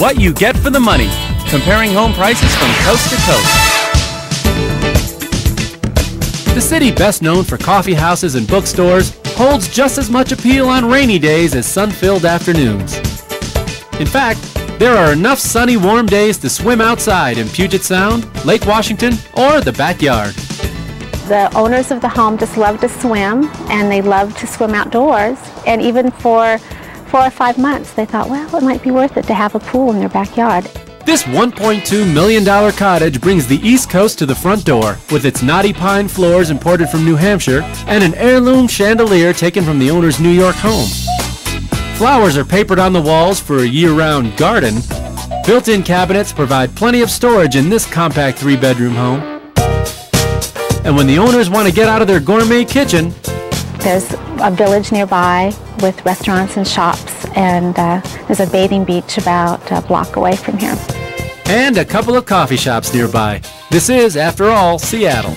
What you get for the money. Comparing home prices from coast to coast. The city best known for coffee houses and bookstores holds just as much appeal on rainy days as sun-filled afternoons. In fact, there are enough sunny, warm days to swim outside in Puget Sound, Lake Washington, or the backyard. The owners of the home just love to swim and they love to swim outdoors. And even for four or five months, they thought, well, it might be worth it to have a pool in their backyard. This $1.2 million cottage brings the East Coast to the front door with its knotty pine floors imported from New Hampshire and an heirloom chandelier taken from the owner's New York home. Flowers are papered on the walls for a year-round garden. Built-in cabinets provide plenty of storage in this compact three-bedroom home. And when the owners want to get out of their gourmet kitchen, there's a village nearby with restaurants and shops, and uh, there's a bathing beach about a block away from here. And a couple of coffee shops nearby. This is, after all, Seattle.